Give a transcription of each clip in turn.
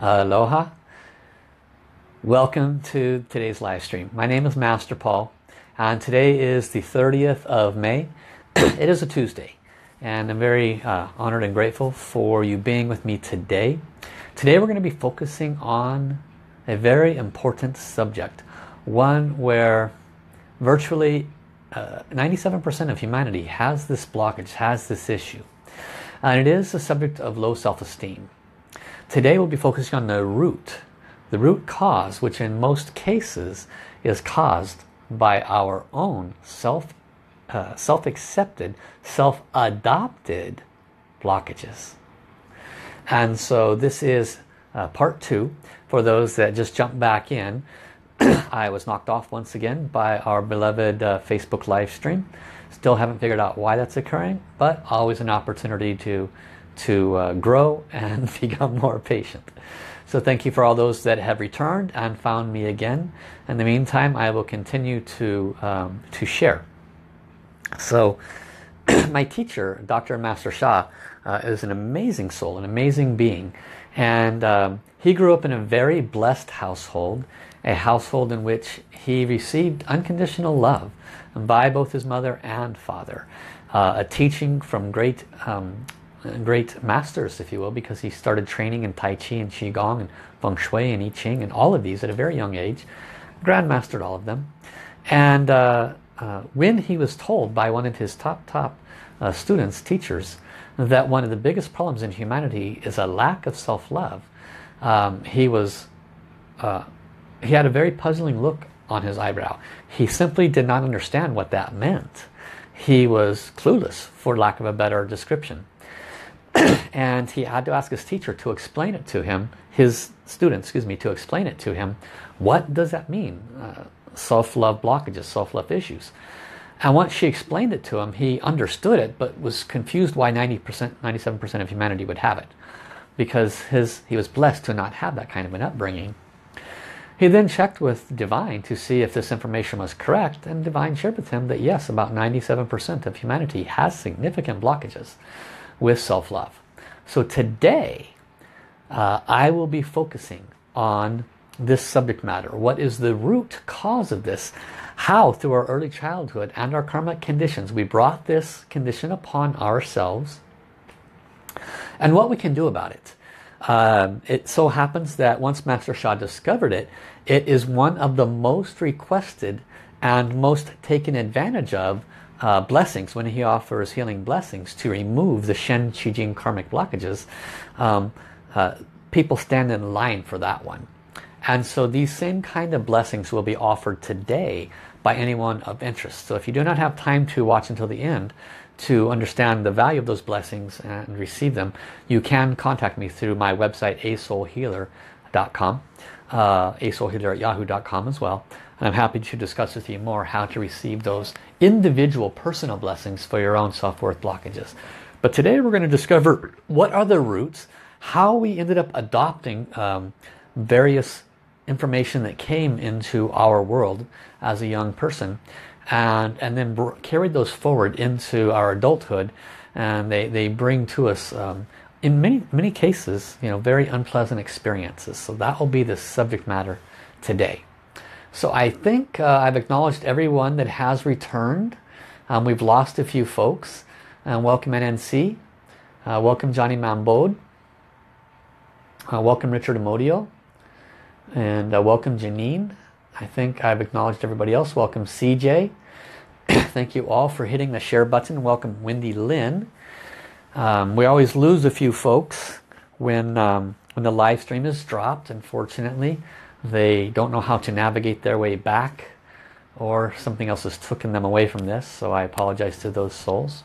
Aloha. Welcome to today's live stream. My name is Master Paul and today is the 30th of May. it is a Tuesday and I'm very uh, honored and grateful for you being with me today. Today we're going to be focusing on a very important subject. One where virtually 97% uh, of humanity has this blockage, has this issue. And it is the subject of low self-esteem. Today we'll be focusing on the root, the root cause, which in most cases is caused by our own self, uh, self-accepted, self-adopted blockages. And so this is uh, part two for those that just jumped back in. I was knocked off once again by our beloved uh, Facebook live stream. Still haven't figured out why that's occurring, but always an opportunity to, to uh, grow and become more patient. So thank you for all those that have returned and found me again. In the meantime, I will continue to, um, to share. So my teacher, Dr. Master Sha, uh, is an amazing soul, an amazing being. And um, he grew up in a very blessed household a household in which he received unconditional love by both his mother and father. Uh, a teaching from great um, great masters, if you will, because he started training in Tai Chi and Qigong and Feng Shui and I Ching and all of these at a very young age. Grandmastered all of them. And uh, uh, when he was told by one of his top, top uh, students, teachers, that one of the biggest problems in humanity is a lack of self-love, um, he was uh, he had a very puzzling look on his eyebrow. He simply did not understand what that meant. He was clueless, for lack of a better description. and he had to ask his teacher to explain it to him, his student, excuse me, to explain it to him. What does that mean? Uh, self-love blockages, self-love issues. And once she explained it to him, he understood it, but was confused why 90%, 97% of humanity would have it. Because his, he was blessed to not have that kind of an upbringing. He then checked with Divine to see if this information was correct and Divine shared with him that yes, about 97% of humanity has significant blockages with self-love. So today uh, I will be focusing on this subject matter. What is the root cause of this? How through our early childhood and our karmic conditions we brought this condition upon ourselves and what we can do about it. Um, it so happens that once Master Sha discovered it, it is one of the most requested and most taken advantage of uh, blessings when he offers healing blessings to remove the Shen Qi Jing karmic blockages. Um, uh, people stand in line for that one. And so these same kind of blessings will be offered today by anyone of interest. So if you do not have time to watch until the end, to understand the value of those blessings and receive them, you can contact me through my website asoulhealer.com, uh, asoulhealer at yahoo.com as well. And I'm happy to discuss with you more how to receive those individual personal blessings for your own self-worth blockages. But today we're going to discover what are the roots, how we ended up adopting um, various information that came into our world as a young person and, and then carried those forward into our adulthood and they, they bring to us um, in many many cases you know very unpleasant experiences so that will be the subject matter today so I think uh, I've acknowledged everyone that has returned um, we've lost a few folks and welcome NNC uh, welcome Johnny Mambode uh, welcome Richard Amodio and uh, welcome Janine I think I've acknowledged everybody else. Welcome CJ. Thank you all for hitting the share button. Welcome Wendy Lynn. Um, we always lose a few folks when, um, when the live stream is dropped. Unfortunately, they don't know how to navigate their way back or something else has taken them away from this. So I apologize to those souls.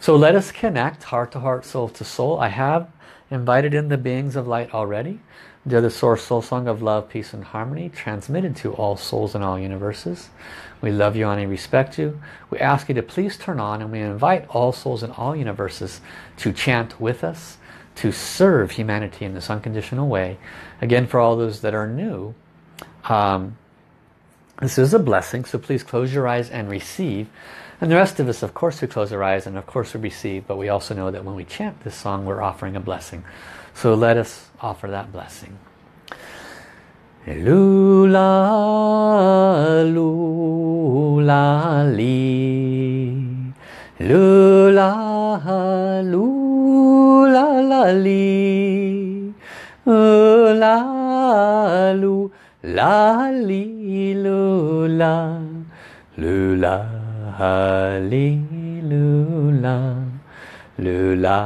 So let us connect heart to heart, soul to soul. I have invited in the beings of light already. They're the source soul song of love, peace and harmony transmitted to all souls in all universes. We love you and we respect you. We ask you to please turn on and we invite all souls in all universes to chant with us, to serve humanity in this unconditional way. Again, for all those that are new, um, this is a blessing, so please close your eyes and receive. And the rest of us, of course, we close our eyes and of course we receive, but we also know that when we chant this song, we're offering a blessing. So let us offer that blessing. Lula, lula, li. Lula, lula, la, li. Lula, lula, li, lula. Lula, li, lula. Lula,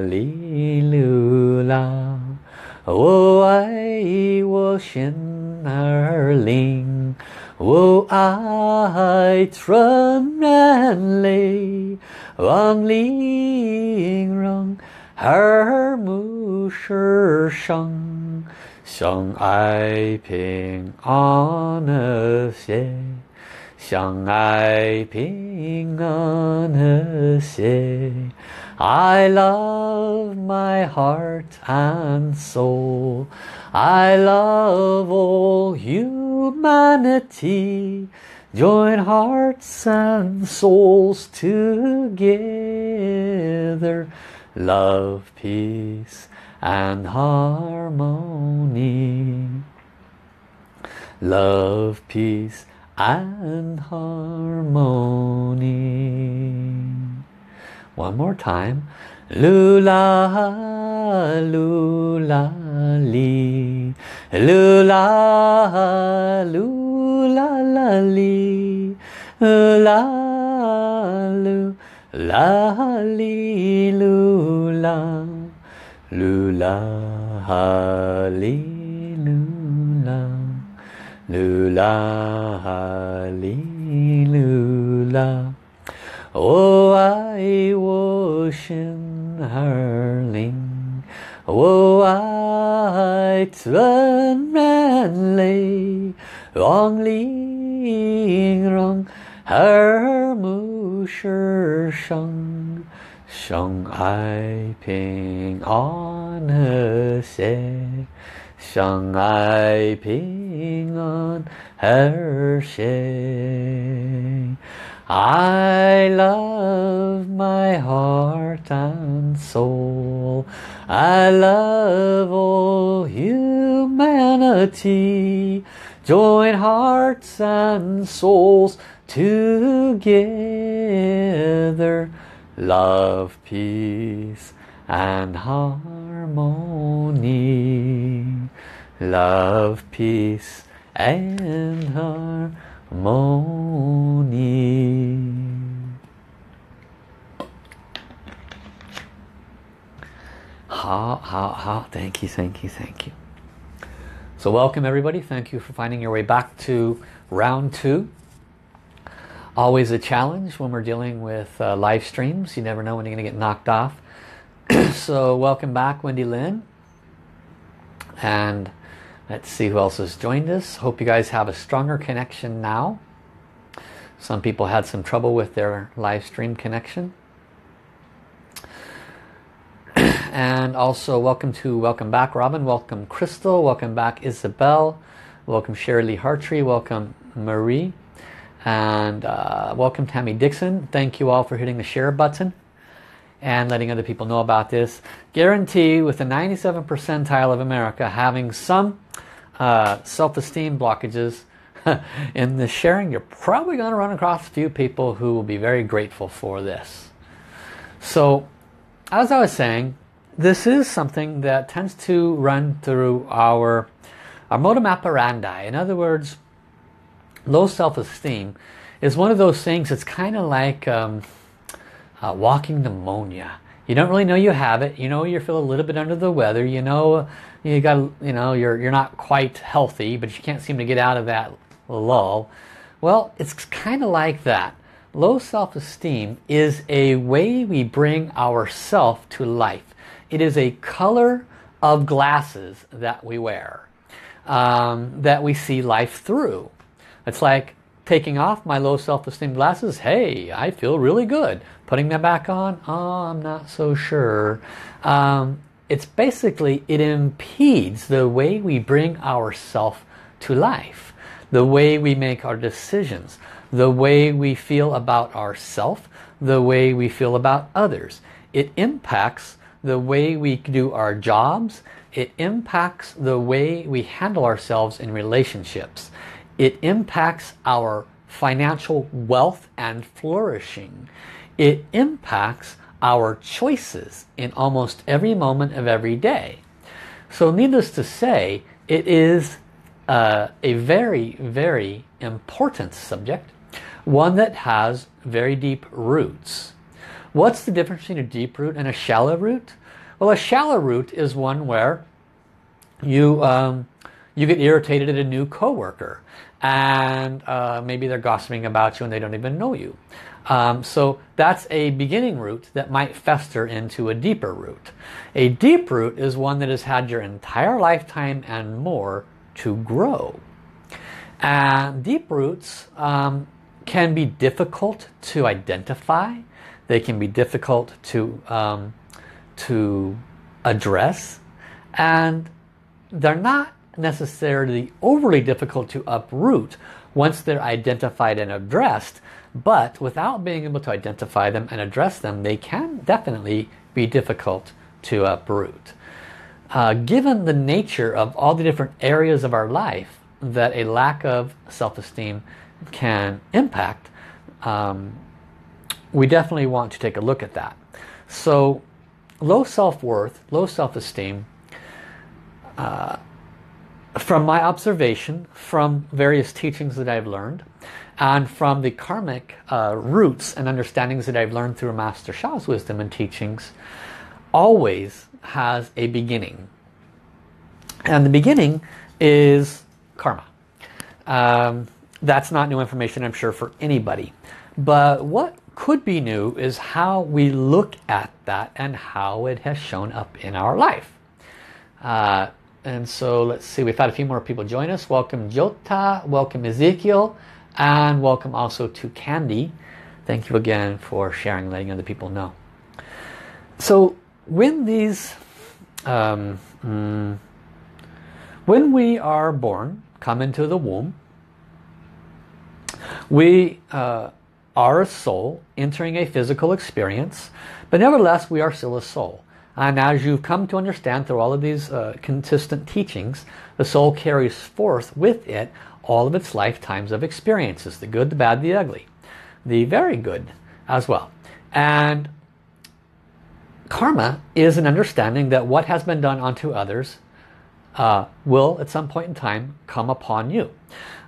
li, lula. 我爱我心儿灵，我爱春人泪，望玲珑耳目是生，相爱平安和谐，相爱平安和谐。I love my heart and soul. I love all humanity. Join hearts and souls together. Love, peace and harmony. Love, peace and harmony. One more time. Lula, lula, li. Lula, lula, la, li. La, lu, la, li, lula. Lula, li, lula. Lula, li, lula. 我爱我心儿灵，我爱纯然泪，望玲珑耳目是生，相爱平安和谐，相爱平安和谐。I love my heart and soul. I love all humanity. Join hearts and souls together. Love, peace and harmony. Love peace and harmony. Ha ha ha. Thank you thank you thank you. So welcome everybody. Thank you for finding your way back to round two. Always a challenge when we're dealing with uh, live streams. You never know when you're gonna get knocked off. so welcome back Wendy Lynn and Let's see who else has joined us. Hope you guys have a stronger connection now. Some people had some trouble with their live stream connection. and also welcome to, welcome back Robin, welcome Crystal, welcome back Isabel, welcome Shirley Hartree, welcome Marie, and uh, welcome Tammy Dixon. Thank you all for hitting the share button and letting other people know about this. Guarantee with the 97 percentile of America having some uh, self-esteem blockages in the sharing, you're probably going to run across a few people who will be very grateful for this. So, as I was saying, this is something that tends to run through our, our modus operandi. In other words, low self-esteem is one of those things that's kind of like um, uh, walking pneumonia. You don't really know you have it. You know you feel a little bit under the weather. You know you got you know you're you're not quite healthy, but you can't seem to get out of that lull. Well, it's kind of like that. Low self-esteem is a way we bring ourself to life. It is a color of glasses that we wear, um, that we see life through. It's like taking off my low self-esteem glasses, hey, I feel really good. Putting them back on, oh, I'm not so sure. Um, it's basically, it impedes the way we bring ourself to life. The way we make our decisions. The way we feel about ourself. The way we feel about others. It impacts the way we do our jobs. It impacts the way we handle ourselves in relationships. It impacts our financial wealth and flourishing. It impacts our choices in almost every moment of every day. So needless to say, it is uh, a very, very important subject, one that has very deep roots. What's the difference between a deep root and a shallow root? Well, a shallow root is one where you um, you get irritated at a new coworker and uh, maybe they're gossiping about you and they don't even know you. Um, so that's a beginning root that might fester into a deeper root. A deep root is one that has had your entire lifetime and more to grow. And deep roots um, can be difficult to identify. They can be difficult to, um, to address. And they're not necessarily overly difficult to uproot once they're identified and addressed but without being able to identify them and address them they can definitely be difficult to uproot. Uh, given the nature of all the different areas of our life that a lack of self-esteem can impact um, we definitely want to take a look at that. So low self-worth, low self-esteem uh, from my observation, from various teachings that I've learned, and from the karmic uh, roots and understandings that I've learned through Master Sha's wisdom and teachings, always has a beginning. And the beginning is karma. Um, that's not new information, I'm sure, for anybody. But what could be new is how we look at that and how it has shown up in our life. Uh, and so let's see, we've had a few more people join us. Welcome Jota, welcome Ezekiel, and welcome also to Candy. Thank you again for sharing, letting other people know. So when these, um, mm, when we are born, come into the womb, we uh, are a soul entering a physical experience, but nevertheless we are still a soul. And as you've come to understand through all of these uh, consistent teachings, the soul carries forth with it all of its lifetimes of experiences, the good, the bad, the ugly, the very good as well. And karma is an understanding that what has been done unto others uh, will at some point in time come upon you.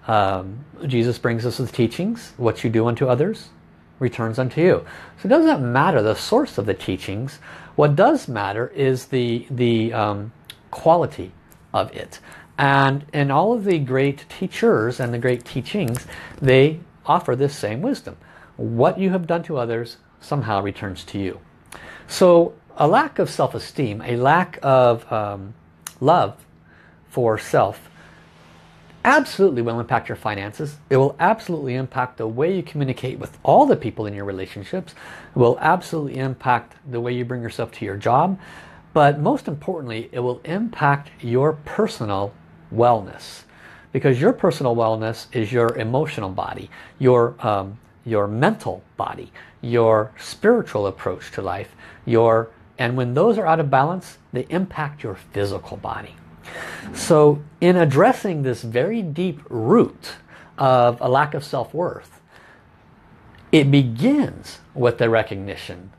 Um, Jesus brings us with teachings, what you do unto others returns unto you. So it doesn't matter the source of the teachings, what does matter is the, the um, quality of it. And in all of the great teachers and the great teachings, they offer this same wisdom. What you have done to others somehow returns to you. So a lack of self-esteem, a lack of um, love for self absolutely will impact your finances. It will absolutely impact the way you communicate with all the people in your relationships. It will absolutely impact the way you bring yourself to your job. But most importantly, it will impact your personal wellness. Because your personal wellness is your emotional body, your, um, your mental body, your spiritual approach to life, your, and when those are out of balance, they impact your physical body. So in addressing this very deep root of a lack of self-worth, it begins with the recognition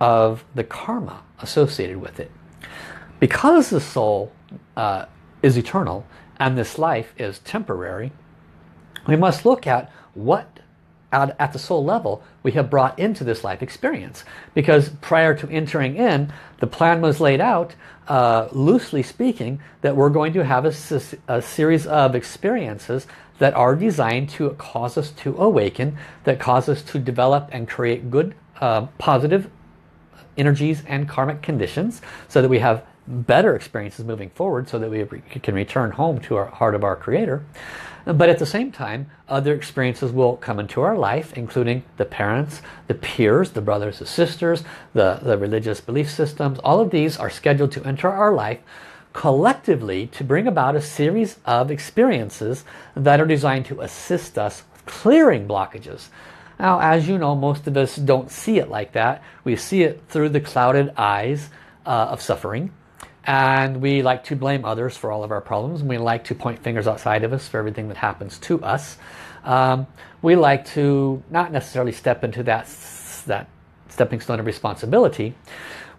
of the karma associated with it. Because the soul uh, is eternal and this life is temporary, we must look at what at, at the soul level we have brought into this life experience. Because prior to entering in, the plan was laid out, uh, loosely speaking, that we're going to have a, a series of experiences that are designed to cause us to awaken, that cause us to develop and create good, uh, positive energies and karmic conditions so that we have better experiences moving forward so that we can return home to our heart of our creator but at the same time, other experiences will come into our life, including the parents, the peers, the brothers, the sisters, the, the religious belief systems. All of these are scheduled to enter our life collectively to bring about a series of experiences that are designed to assist us clearing blockages. Now, as you know, most of us don't see it like that. We see it through the clouded eyes uh, of suffering and we like to blame others for all of our problems we like to point fingers outside of us for everything that happens to us. Um, we like to not necessarily step into that that stepping stone of responsibility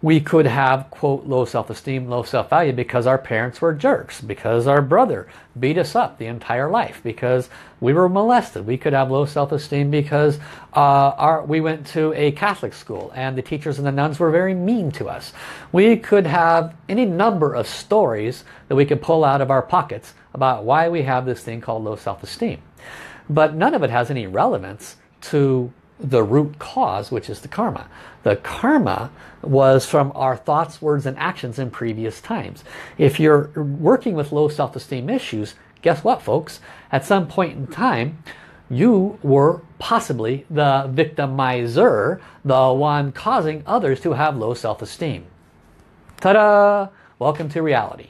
we could have quote low self-esteem low self-value because our parents were jerks because our brother beat us up the entire life because we were molested. We could have low self-esteem because uh, our, we went to a Catholic school and the teachers and the nuns were very mean to us. We could have any number of stories that we could pull out of our pockets about why we have this thing called low self-esteem. But none of it has any relevance to the root cause, which is the karma. The karma was from our thoughts, words, and actions in previous times. If you're working with low self-esteem issues, guess what folks? At some point in time, you were possibly the victimizer, the one causing others to have low self-esteem. Ta-da! Welcome to reality.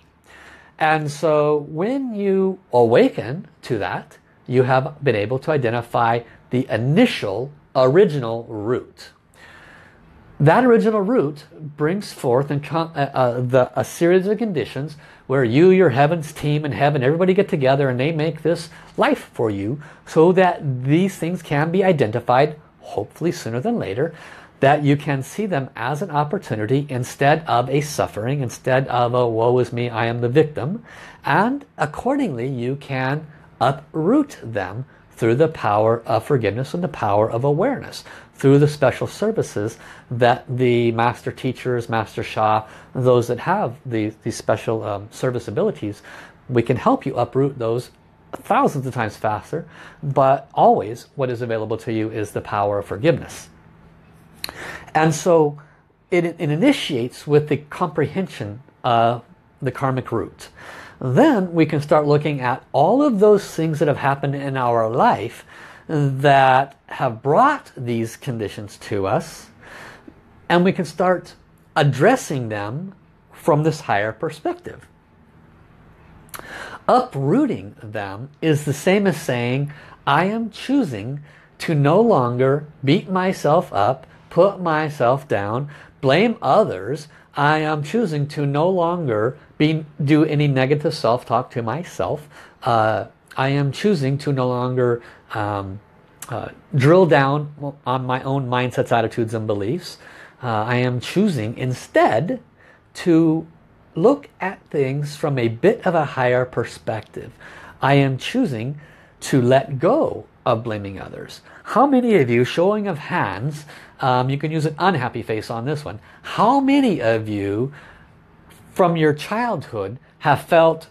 And so when you awaken to that, you have been able to identify the initial original root. That original root brings forth and uh, uh, the, a series of conditions where you, your heavens team and heaven, everybody get together and they make this life for you so that these things can be identified, hopefully sooner than later, that you can see them as an opportunity instead of a suffering, instead of a woe is me, I am the victim. And accordingly, you can uproot them through the power of forgiveness and the power of awareness through the special services that the master teachers, master Sha, those that have the, these special um, service abilities, we can help you uproot those thousands of times faster, but always what is available to you is the power of forgiveness. And so it, it initiates with the comprehension of the karmic root then we can start looking at all of those things that have happened in our life that have brought these conditions to us and we can start addressing them from this higher perspective. Uprooting them is the same as saying I am choosing to no longer beat myself up, put myself down, blame others. I am choosing to no longer be, do any negative self-talk to myself. Uh, I am choosing to no longer um, uh, drill down on my own mindsets, attitudes, and beliefs. Uh, I am choosing instead to look at things from a bit of a higher perspective. I am choosing to let go of blaming others. How many of you, showing of hands, um, you can use an unhappy face on this one. How many of you from your childhood have felt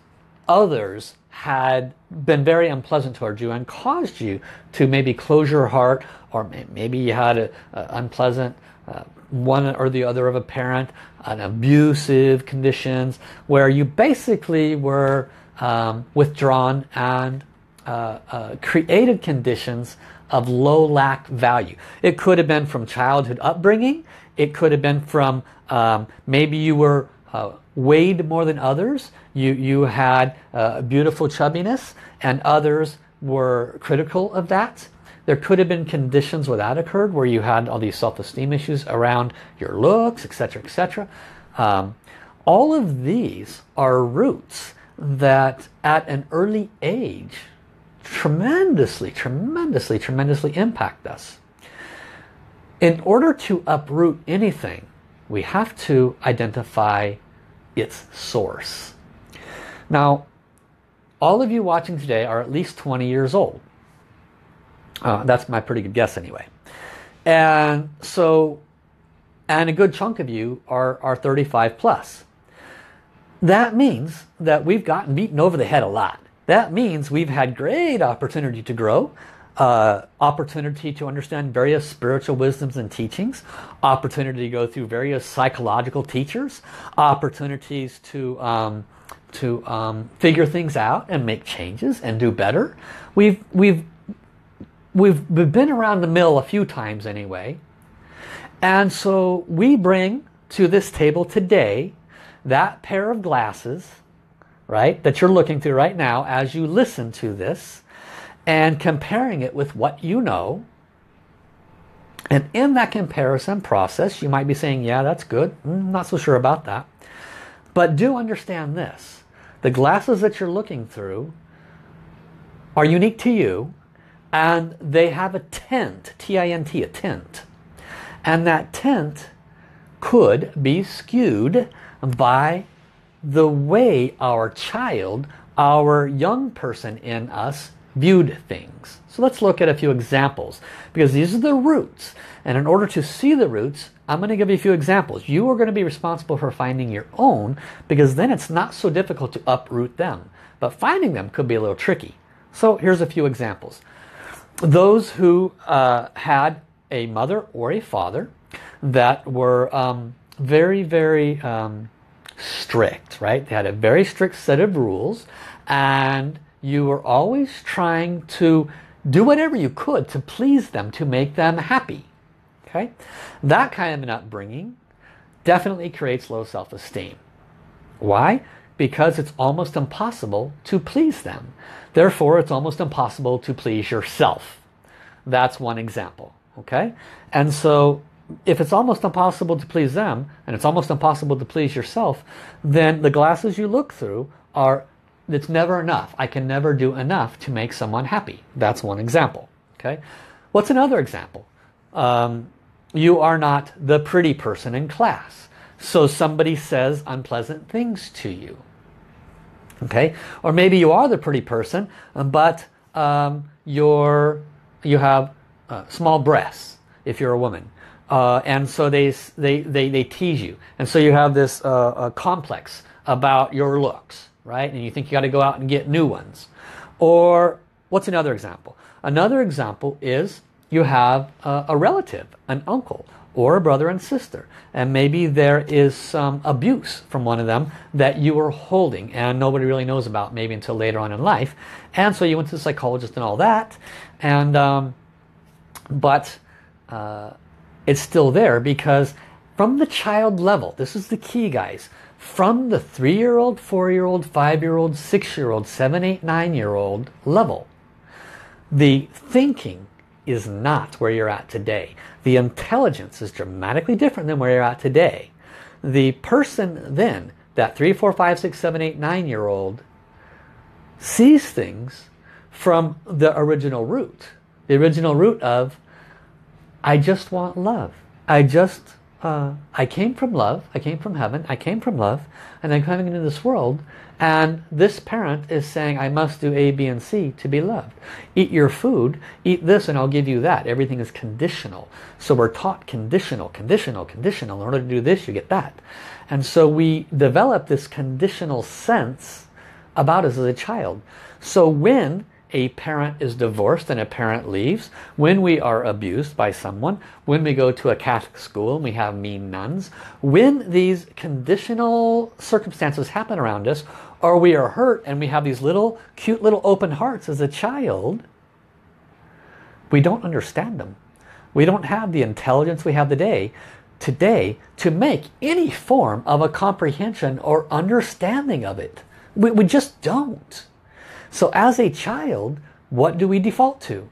others had been very unpleasant towards you and caused you to maybe close your heart or maybe you had an unpleasant uh, one or the other of a parent, an abusive conditions where you basically were um, withdrawn and uh, uh, created conditions of low lack value. It could have been from childhood upbringing. It could have been from um, maybe you were uh, weighed more than others. You, you had uh, beautiful chubbiness and others were critical of that. There could have been conditions where that occurred where you had all these self-esteem issues around your looks, etc., etc. Um, all of these are roots that at an early age tremendously, tremendously, tremendously impact us. In order to uproot anything, we have to identify its source. Now, all of you watching today are at least 20 years old. Uh, that's my pretty good guess anyway. And so, and a good chunk of you are, are 35 plus. That means that we've gotten beaten over the head a lot. That means we've had great opportunity to grow uh, opportunity to understand various spiritual wisdoms and teachings, opportunity to go through various psychological teachers, opportunities to um, to um, figure things out and make changes and do better. We've we've we've been around the mill a few times anyway, and so we bring to this table today that pair of glasses, right, that you're looking through right now as you listen to this and comparing it with what you know And in that comparison process, you might be saying, yeah, that's good. I'm mm, not so sure about that. But do understand this. The glasses that you're looking through are unique to you and they have a tint, T-I-N-T, a tint. And that tint could be skewed by the way our child, our young person in us viewed things. So let's look at a few examples because these are the roots. And in order to see the roots, I'm going to give you a few examples. You are going to be responsible for finding your own because then it's not so difficult to uproot them. But finding them could be a little tricky. So here's a few examples. Those who uh, had a mother or a father that were um, very, very um, strict, right? They had a very strict set of rules and you were always trying to do whatever you could to please them, to make them happy. Okay, That kind of an upbringing definitely creates low self-esteem. Why? Because it's almost impossible to please them. Therefore, it's almost impossible to please yourself. That's one example. Okay, And so if it's almost impossible to please them and it's almost impossible to please yourself, then the glasses you look through are it's never enough. I can never do enough to make someone happy. That's one example. Okay. What's another example? Um, you are not the pretty person in class. So somebody says unpleasant things to you. Okay. Or maybe you are the pretty person, but um, you're, you have uh, small breasts if you're a woman. Uh, and so they, they, they, they tease you. And so you have this uh, complex about your looks right? And you think you got to go out and get new ones. Or what's another example? Another example is you have a, relative, an uncle, or a brother and sister. And maybe there is some abuse from one of them that you are holding and nobody really knows about maybe until later on in life. And so you went to the psychologist and all that. And um, But uh, it's still there because from the child level, this is the key guys, from the three-year-old, four-year-old, five-year-old, six-year-old, seven, eight, nine-year-old level. The thinking is not where you're at today. The intelligence is dramatically different than where you're at today. The person then, that three, four, five, six, seven, eight, nine-year-old, sees things from the original root. The original root of, I just want love. I just uh, I came from love, I came from heaven, I came from love, and I'm coming into this world, and this parent is saying, I must do A, B, and C to be loved. Eat your food, eat this, and I'll give you that. Everything is conditional. So we're taught conditional, conditional, conditional. In order to do this, you get that. And so we develop this conditional sense about us as a child. So when a parent is divorced and a parent leaves, when we are abused by someone, when we go to a Catholic school and we have mean nuns, when these conditional circumstances happen around us, or we are hurt and we have these little cute little open hearts as a child, we don't understand them. We don't have the intelligence we have today today to make any form of a comprehension or understanding of it. We, we just don't. So as a child, what do we default to?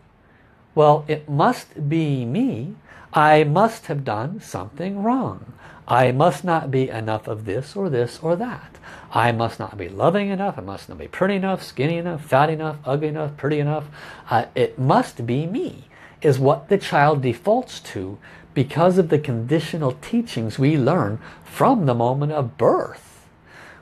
Well, it must be me. I must have done something wrong. I must not be enough of this or this or that. I must not be loving enough. I must not be pretty enough, skinny enough, fat enough, ugly enough, pretty enough. Uh, it must be me is what the child defaults to because of the conditional teachings we learn from the moment of birth.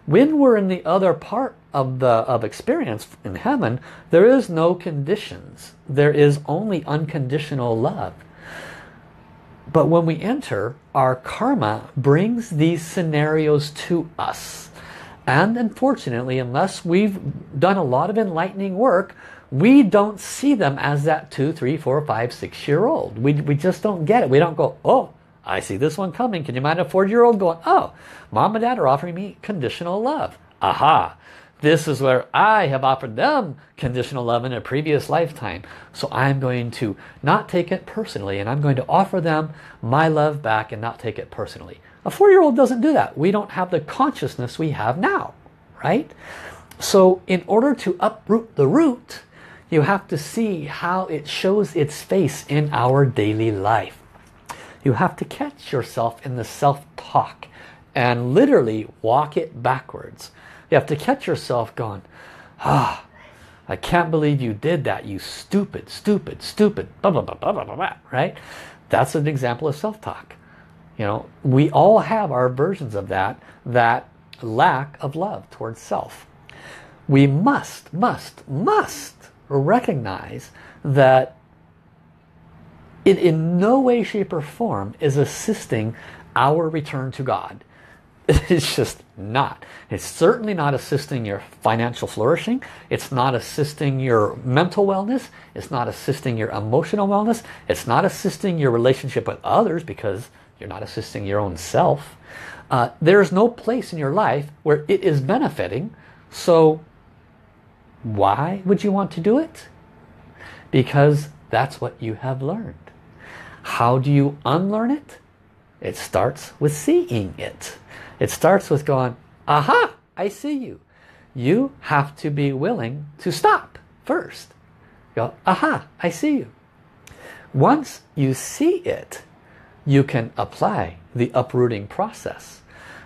When we're in the other part of the of experience in heaven, there is no conditions. There is only unconditional love. But when we enter, our karma brings these scenarios to us. And unfortunately, unless we've done a lot of enlightening work, we don't see them as that two, three, four, five, six year old. We, we just don't get it. We don't go, oh, I see this one coming. Can you imagine a four year old going, oh, mom and dad are offering me conditional love. Aha, this is where I have offered them conditional love in a previous lifetime. So I'm going to not take it personally and I'm going to offer them my love back and not take it personally. A four-year-old doesn't do that. We don't have the consciousness we have now, right? So in order to uproot the root, you have to see how it shows its face in our daily life. You have to catch yourself in the self-talk and literally walk it backwards. You have to catch yourself going, ah, I can't believe you did that, you stupid, stupid, stupid, blah, blah, blah, blah, blah, blah, blah, right? That's an example of self-talk. You know, we all have our versions of that, that lack of love towards self. We must, must, must recognize that it in no way, shape, or form is assisting our return to God. It's just not. It's certainly not assisting your financial flourishing. It's not assisting your mental wellness. It's not assisting your emotional wellness. It's not assisting your relationship with others because you're not assisting your own self. Uh, there's no place in your life where it is benefiting. So why would you want to do it? Because that's what you have learned. How do you unlearn it? It starts with seeing it. It starts with going, aha, I see you. You have to be willing to stop first. Go, aha, I see you. Once you see it, you can apply the uprooting process.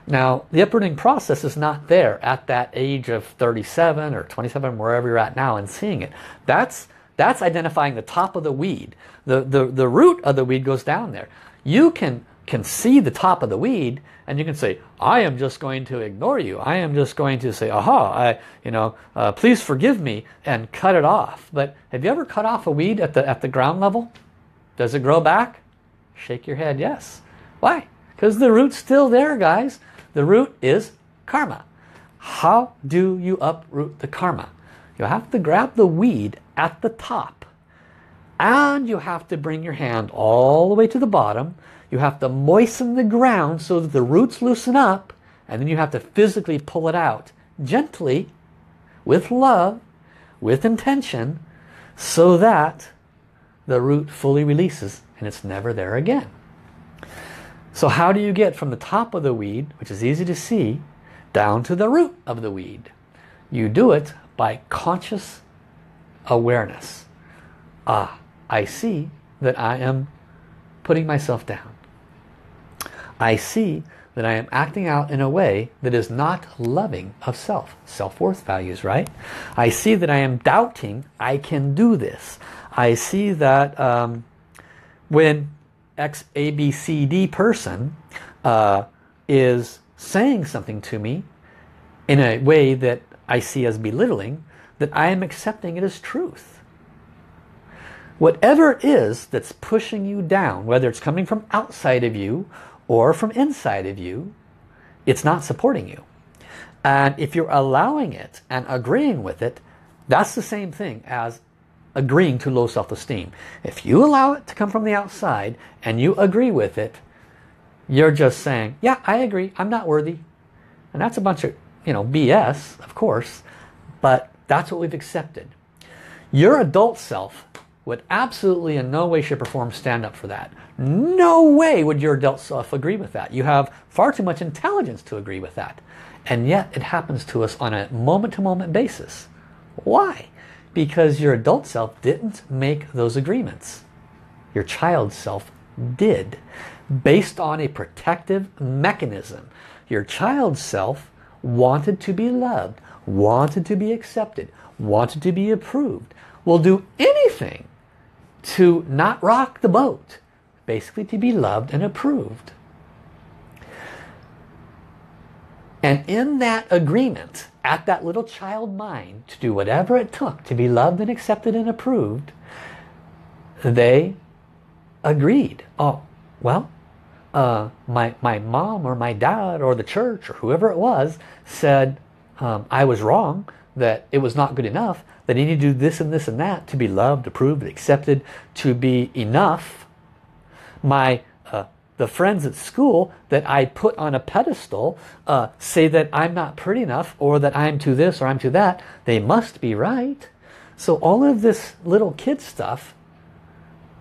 Now, the uprooting process is not there at that age of 37 or 27, wherever you're at now, and seeing it. That's that's identifying the top of the weed. The, the, the root of the weed goes down there. You can, can see the top of the weed and you can say, I am just going to ignore you. I am just going to say, aha, I, you know, uh, please forgive me and cut it off. But have you ever cut off a weed at the, at the ground level? Does it grow back? Shake your head, yes. Why? Because the root's still there, guys. The root is karma. How do you uproot the karma? You have to grab the weed at the top. And you have to bring your hand all the way to the bottom. You have to moisten the ground so that the roots loosen up. And then you have to physically pull it out gently, with love, with intention, so that the root fully releases and it's never there again. So how do you get from the top of the weed, which is easy to see, down to the root of the weed? You do it by conscious awareness. Ah, I see that I am putting myself down. I see that I am acting out in a way that is not loving of self. Self-worth values, right? I see that I am doubting I can do this. I see that um, when X, A, B, C, D person uh, is saying something to me in a way that I see as belittling, that I am accepting it as truth. Whatever it is that's pushing you down, whether it's coming from outside of you or from inside of you, it's not supporting you. And if you're allowing it and agreeing with it, that's the same thing as agreeing to low self-esteem. If you allow it to come from the outside and you agree with it, you're just saying, yeah, I agree, I'm not worthy. And that's a bunch of, you know, BS, of course, but that's what we've accepted. Your adult self would absolutely in no way, shape, or form stand up for that. No way would your adult self agree with that. You have far too much intelligence to agree with that. And yet it happens to us on a moment-to-moment -moment basis. Why? Because your adult self didn't make those agreements. Your child self did. Based on a protective mechanism. Your child self wanted to be loved, wanted to be accepted, wanted to be approved, will do anything to not rock the boat. Basically to be loved and approved. And in that agreement, at that little child mind, to do whatever it took to be loved and accepted and approved, they agreed. Oh, well, uh, my, my mom or my dad or the church or whoever it was said um, I was wrong, that it was not good enough, that he needed to do this and this and that to be loved, approved, accepted, to be enough. My uh, the friends at school that I put on a pedestal uh, say that I'm not pretty enough or that I'm to this or I'm to that. They must be right. So all of this little kid stuff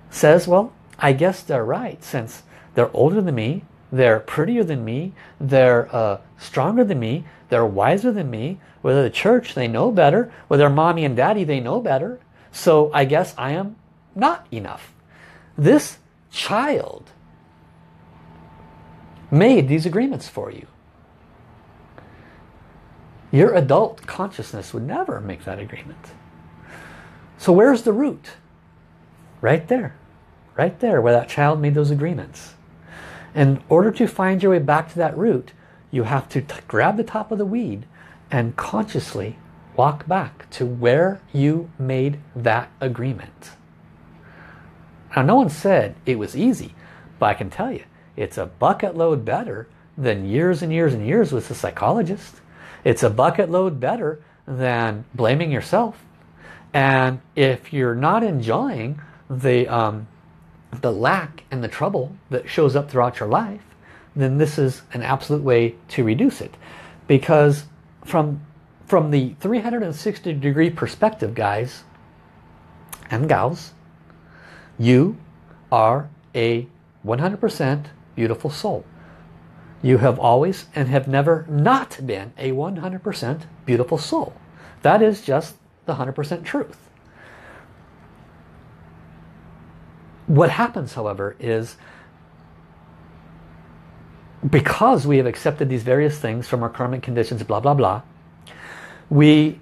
says, well, I guess they're right since they're older than me, they're prettier than me, they're uh, stronger than me, they're wiser than me. Whether the church, they know better. Whether mommy and daddy, they know better. So I guess I am not enough. This child made these agreements for you. Your adult consciousness would never make that agreement. So where's the root? Right there. Right there where that child made those agreements. In order to find your way back to that root, you have to grab the top of the weed and consciously walk back to where you made that agreement. Now no one said it was easy, but I can tell you, it's a bucket load better than years and years and years with a psychologist. It's a bucket load better than blaming yourself. And if you're not enjoying the, um, the lack and the trouble that shows up throughout your life, then this is an absolute way to reduce it. Because from, from the 360 degree perspective, guys and gals, you are a 100% beautiful soul. You have always and have never not been a 100% beautiful soul. That is just the 100% truth. What happens, however, is because we have accepted these various things from our karmic conditions, blah, blah, blah, we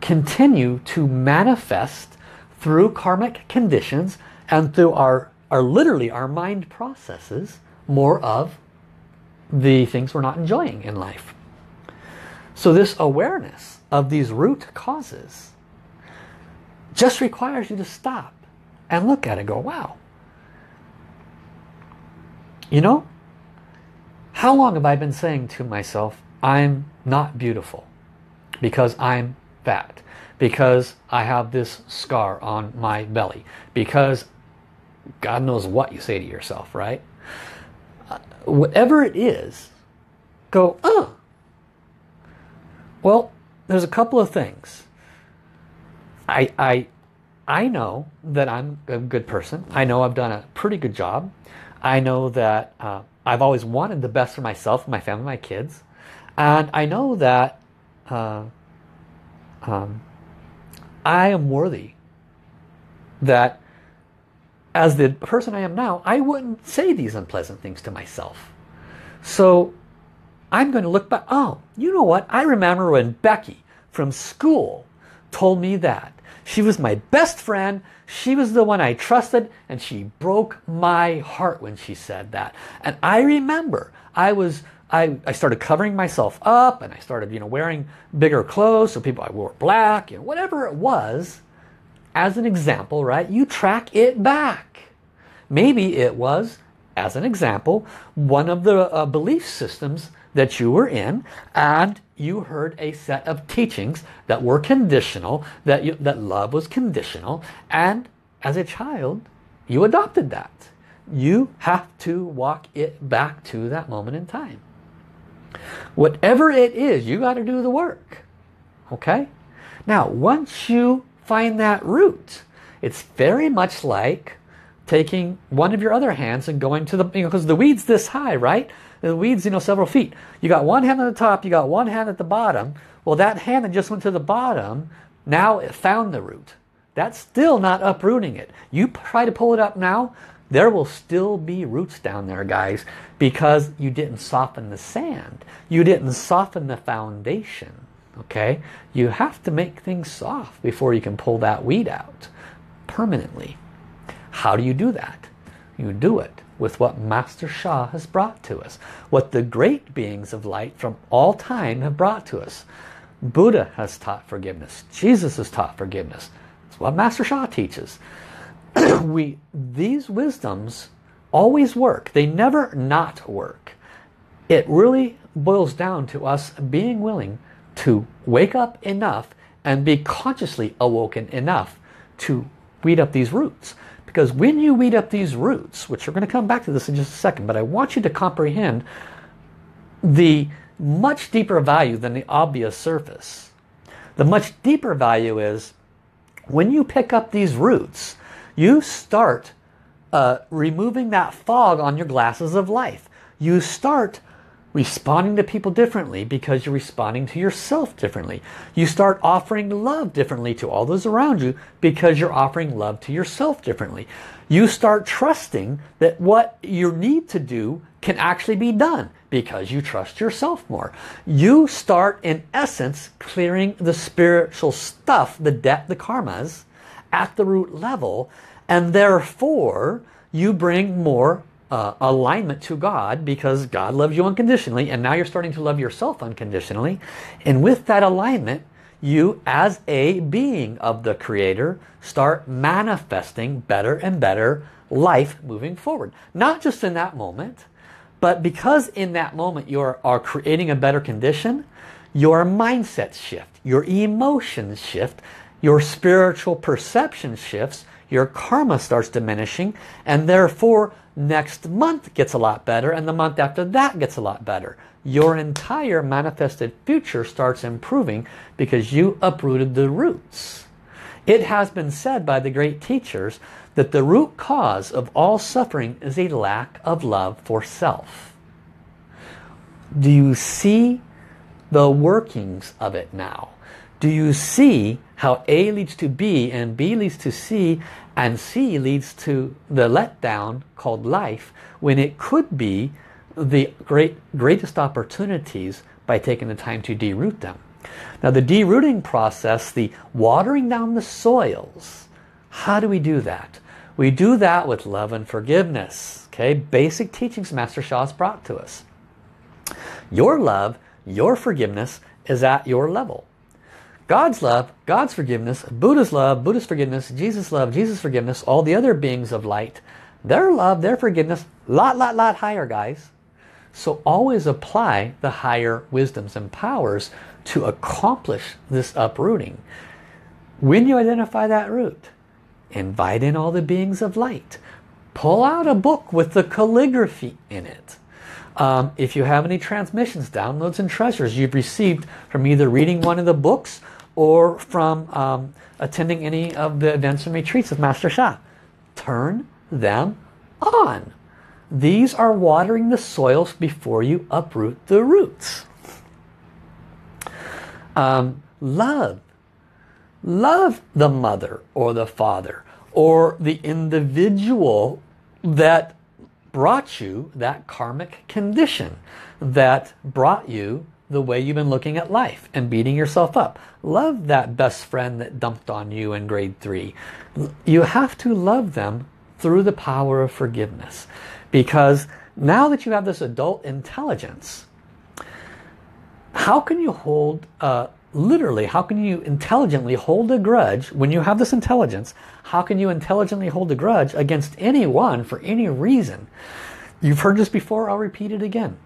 continue to manifest through karmic conditions and through our, our literally our mind processes more of the things we're not enjoying in life. So this awareness of these root causes just requires you to stop and look at it go, wow. You know, how long have I been saying to myself, I'm not beautiful because I'm fat, because I have this scar on my belly, because God knows what you say to yourself, right? Uh, whatever it is, go, oh. Well, there's a couple of things. I, I, I know that I'm a good person. I know I've done a pretty good job. I know that uh, I've always wanted the best for myself, my family, my kids. And I know that uh, um, I am worthy. That as the person I am now, I wouldn't say these unpleasant things to myself. So I'm going to look back. Oh, you know what? I remember when Becky from school told me that. She was my best friend. She was the one I trusted and she broke my heart when she said that. And I remember I was I, I started covering myself up and I started you know wearing bigger clothes so people I wore black you know, whatever it was as an example, right? You track it back. Maybe it was, as an example, one of the uh, belief systems that you were in and you heard a set of teachings that were conditional, that, you, that love was conditional, and as a child, you adopted that. You have to walk it back to that moment in time. Whatever it is, you got to do the work. Okay? Now, once you find that root. It's very much like taking one of your other hands and going to the, you know, because the weed's this high, right? The weed's, you know, several feet. You got one hand at the top, you got one hand at the bottom. Well, that hand that just went to the bottom, now it found the root. That's still not uprooting it. You try to pull it up now, there will still be roots down there, guys, because you didn't soften the sand. You didn't soften the foundation okay you have to make things soft before you can pull that weed out permanently how do you do that you do it with what Master Sha has brought to us what the great beings of light from all time have brought to us. Buddha has taught forgiveness. Jesus has taught forgiveness. It's what Master Sha teaches. We these wisdoms always work. They never not work. It really boils down to us being willing to wake up enough and be consciously awoken enough to weed up these roots. Because when you weed up these roots, which we're going to come back to this in just a second, but I want you to comprehend the much deeper value than the obvious surface. The much deeper value is when you pick up these roots, you start uh, removing that fog on your glasses of life. You start responding to people differently because you're responding to yourself differently. You start offering love differently to all those around you because you're offering love to yourself differently. You start trusting that what you need to do can actually be done because you trust yourself more. You start, in essence, clearing the spiritual stuff, the debt, the karmas, at the root level, and therefore you bring more uh, alignment to God because God loves you unconditionally and now you're starting to love yourself unconditionally. And with that alignment, you as a being of the Creator start manifesting better and better life moving forward. Not just in that moment, but because in that moment you are, are creating a better condition, your mindset shift, your emotions shift, your spiritual perception shifts, your karma starts diminishing, and therefore next month gets a lot better and the month after that gets a lot better. Your entire manifested future starts improving because you uprooted the roots. It has been said by the great teachers that the root cause of all suffering is a lack of love for self. Do you see the workings of it now? Do you see how A leads to B and B leads to C and C leads to the letdown called life when it could be the great greatest opportunities by taking the time to deroot them. Now the derooting process, the watering down the soils, how do we do that? We do that with love and forgiveness. Okay, basic teachings Master Sha has brought to us. Your love, your forgiveness is at your level. God's love, God's forgiveness, Buddha's love, Buddha's forgiveness, Jesus' love, Jesus' forgiveness, all the other beings of light, their love, their forgiveness, lot, lot, lot higher, guys. So always apply the higher wisdoms and powers to accomplish this uprooting. When you identify that root, invite in all the beings of light. Pull out a book with the calligraphy in it. Um, if you have any transmissions, downloads and treasures you've received from either reading one of the books or from um, attending any of the events and retreats of Master Sha. Turn them on. These are watering the soils before you uproot the roots. Um, love. Love the mother or the father or the individual that brought you that karmic condition that brought you the way you've been looking at life and beating yourself up. Love that best friend that dumped on you in grade three. You have to love them through the power of forgiveness. Because now that you have this adult intelligence, how can you hold, uh, literally, how can you intelligently hold a grudge when you have this intelligence? How can you intelligently hold a grudge against anyone for any reason? You've heard this before, I'll repeat it again.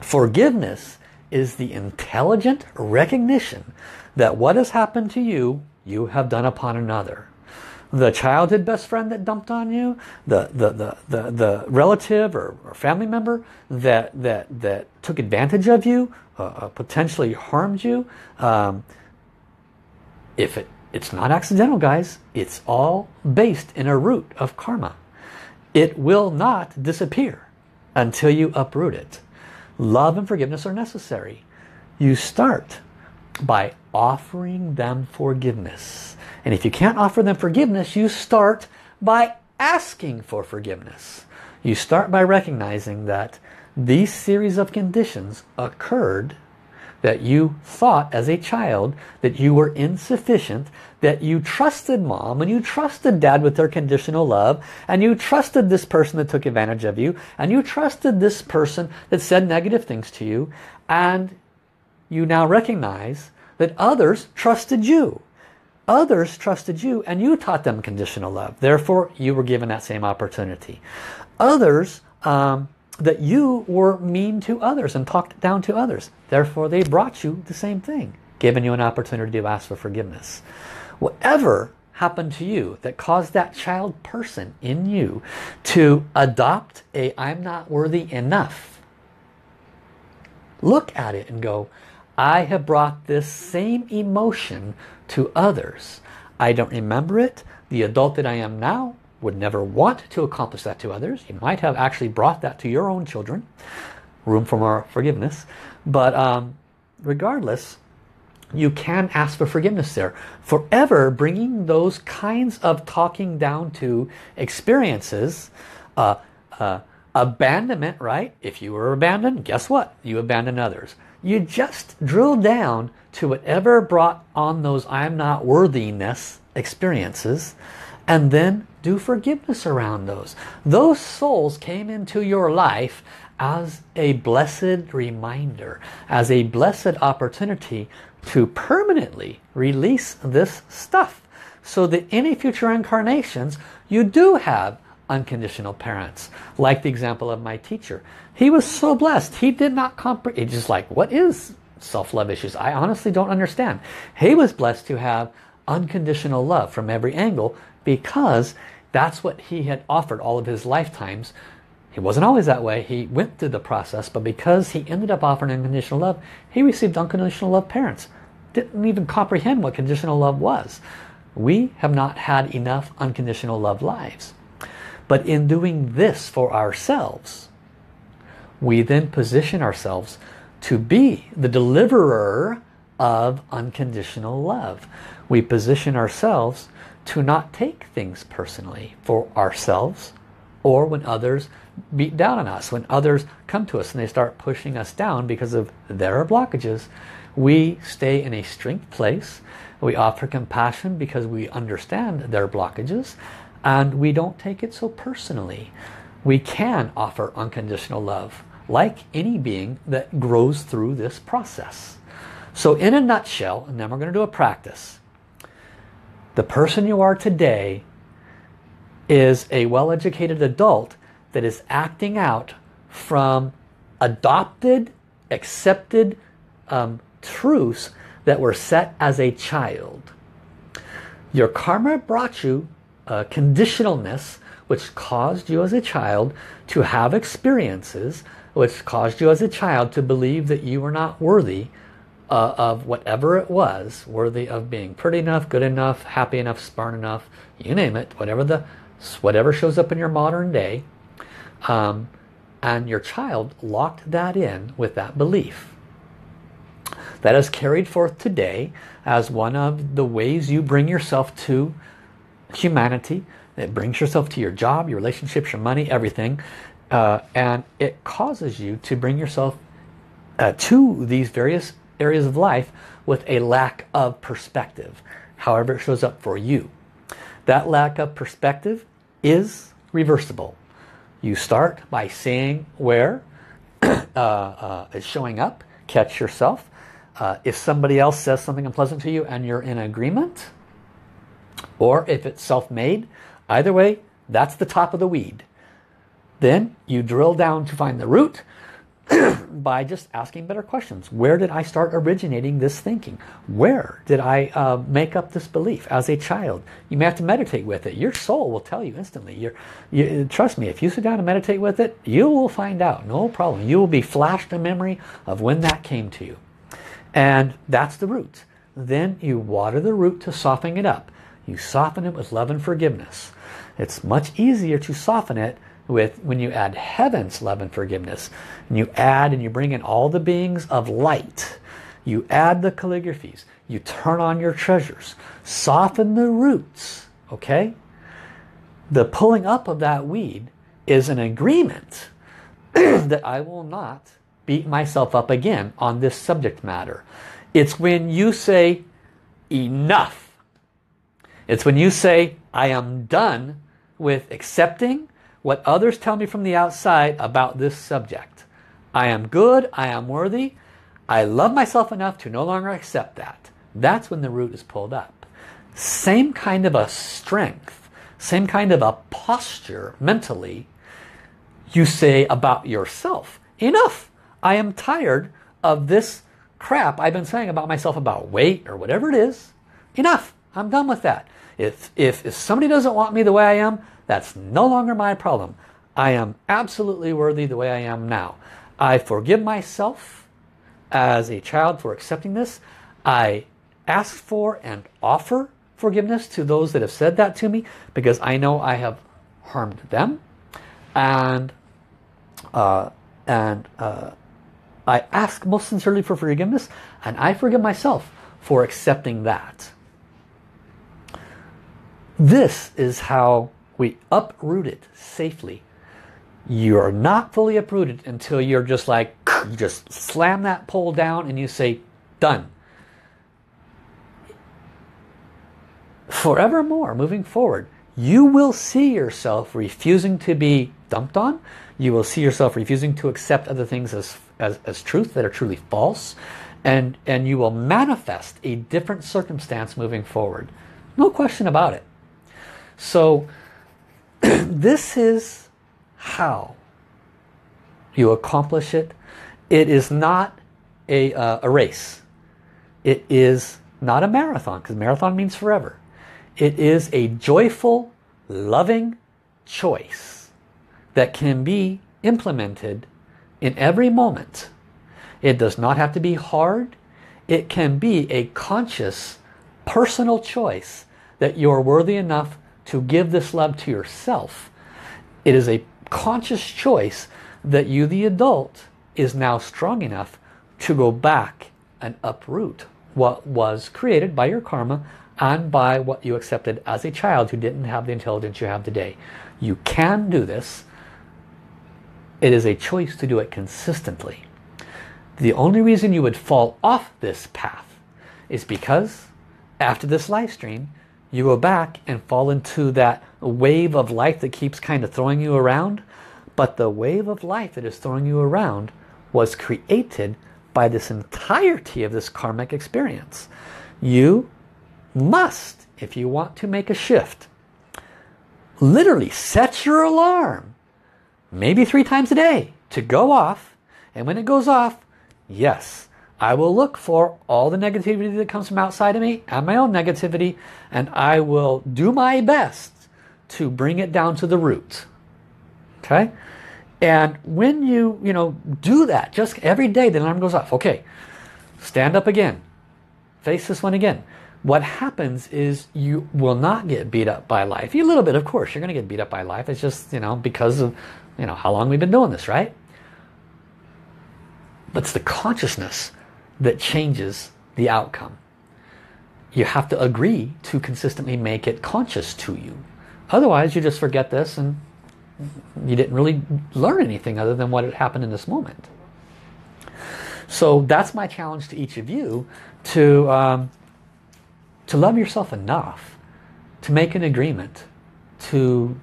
Forgiveness is the intelligent recognition that what has happened to you, you have done upon another. The childhood best friend that dumped on you, the, the, the, the, the relative or, or, family member that, that, that took advantage of you, uh, uh, potentially harmed you, um, if it, it's not accidental guys, it's all based in a root of karma. It will not disappear until you uproot it. Love and forgiveness are necessary. You start by offering them forgiveness. And if you can't offer them forgiveness, you start by asking for forgiveness. You start by recognizing that these series of conditions occurred that you thought as a child that you were insufficient, that you trusted mom and you trusted dad with their conditional love, and you trusted this person that took advantage of you, and you trusted this person that said negative things to you, and you now recognize that others trusted you. Others trusted you and you taught them conditional love. Therefore, you were given that same opportunity. Others um, that you were mean to others and talked down to others. Therefore, they brought you the same thing, giving you an opportunity to ask for forgiveness. Whatever happened to you that caused that child person in you to adopt a I'm not worthy enough. Look at it and go, I have brought this same emotion to others. I don't remember it. The adult that I am now would never want to accomplish that to others. You might have actually brought that to your own children. room for more forgiveness. But um, regardless, you can ask for forgiveness there. Forever bringing those kinds of talking down to experiences, uh, uh, abandonment, right? If you were abandoned, guess what? You abandon others. You just drill down to whatever brought on those I'm not worthiness experiences and then do forgiveness around those. Those souls came into your life as a blessed reminder, as a blessed opportunity to permanently release this stuff so that any future incarnations you do have unconditional parents. Like the example of my teacher. He was so blessed. He did not comprehend just like what is self-love issues? I honestly don't understand. He was blessed to have unconditional love from every angle because that's what he had offered all of his lifetimes he wasn't always that way. He went through the process, but because he ended up offering unconditional love, he received unconditional love parents. Didn't even comprehend what conditional love was. We have not had enough unconditional love lives. But in doing this for ourselves, we then position ourselves to be the deliverer of unconditional love. We position ourselves to not take things personally for ourselves or when others beat down on us. When others come to us and they start pushing us down because of their blockages, we stay in a strength place. We offer compassion because we understand their blockages and we don't take it so personally. We can offer unconditional love like any being that grows through this process. So in a nutshell, and then we're going to do a practice, the person you are today is a well-educated adult that is acting out from adopted, accepted um, truths that were set as a child. Your karma brought you a conditionalness which caused you as a child to have experiences which caused you as a child to believe that you were not worthy uh, of whatever it was, worthy of being pretty enough, good enough, happy enough, smart enough, you name it, whatever the whatever shows up in your modern day, um, and your child locked that in with that belief. That is carried forth today as one of the ways you bring yourself to humanity. It brings yourself to your job, your relationships, your money, everything. Uh, and it causes you to bring yourself uh, to these various areas of life with a lack of perspective. However it shows up for you. That lack of perspective is reversible. You start by seeing where uh, uh, it's showing up, catch yourself. Uh, if somebody else says something unpleasant to you and you're in agreement, or if it's self-made, either way, that's the top of the weed. Then you drill down to find the root by just asking better questions. Where did I start originating this thinking? Where did I uh, make up this belief as a child? You may have to meditate with it. Your soul will tell you instantly. You, trust me, if you sit down and meditate with it, you will find out. No problem. You will be flashed a memory of when that came to you. And that's the root. Then you water the root to soften it up. You soften it with love and forgiveness. It's much easier to soften it with when you add heaven's love and forgiveness. And you add and you bring in all the beings of light. You add the calligraphies. You turn on your treasures. Soften the roots. Okay? The pulling up of that weed is an agreement that I will not beat myself up again on this subject matter. It's when you say enough. It's when you say I am done with accepting what others tell me from the outside about this subject. I am good, I am worthy, I love myself enough to no longer accept that. That's when the root is pulled up. Same kind of a strength, same kind of a posture mentally you say about yourself. Enough! I am tired of this crap I've been saying about myself about weight or whatever it is. Enough! I'm done with that. If, if, if somebody doesn't want me the way I am, that's no longer my problem. I am absolutely worthy the way I am now. I forgive myself as a child for accepting this. I ask for and offer forgiveness to those that have said that to me because I know I have harmed them. And uh, And uh, I ask most sincerely for forgiveness and I forgive myself for accepting that. This is how we uproot it safely. You're not fully uprooted until you're just like, you just slam that pole down and you say, done. Forevermore, moving forward, you will see yourself refusing to be dumped on. You will see yourself refusing to accept other things as, as, as truth that are truly false. And, and you will manifest a different circumstance moving forward. No question about it. So this is how you accomplish it. It is not a, uh, a race. It is not a marathon because marathon means forever. It is a joyful, loving choice that can be implemented in every moment. It does not have to be hard. It can be a conscious, personal choice that you're worthy enough to give this love to yourself. It is a conscious choice that you, the adult, is now strong enough to go back and uproot what was created by your karma and by what you accepted as a child who didn't have the intelligence you have today. You can do this. It is a choice to do it consistently. The only reason you would fall off this path is because after this live stream, you go back and fall into that wave of life that keeps kind of throwing you around. But the wave of life that is throwing you around was created by this entirety of this karmic experience. You must, if you want to make a shift, literally set your alarm, maybe three times a day, to go off. And when it goes off, yes, I will look for all the negativity that comes from outside of me and my own negativity and I will do my best to bring it down to the root. Okay? And when you, you know, do that, just every day the alarm goes off. Okay, stand up again. Face this one again. What happens is you will not get beat up by life. A little bit, of course, you're going to get beat up by life. It's just, you know, because of, you know, how long we've been doing this, right? But it's the consciousness that changes the outcome. You have to agree to consistently make it conscious to you. Otherwise, you just forget this and you didn't really learn anything other than what had happened in this moment. So that's my challenge to each of you to, um, to love yourself enough to make an agreement to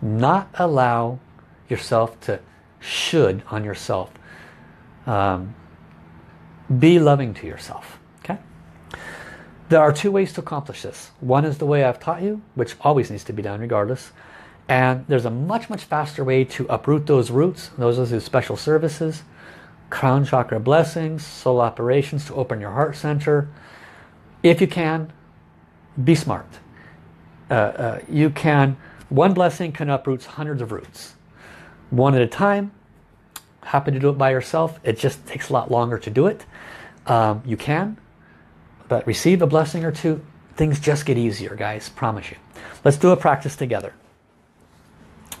not allow yourself to should on yourself. Um, be loving to yourself. Okay? There are two ways to accomplish this. One is the way I've taught you, which always needs to be done regardless. And there's a much, much faster way to uproot those roots. Those are through special services, crown chakra blessings, soul operations to open your heart center. If you can, be smart. Uh, uh, you can, one blessing can uproot hundreds of roots. One at a time, happen to do it by yourself, it just takes a lot longer to do it. Um, you can, but receive a blessing or two, things just get easier, guys, promise you. Let's do a practice together.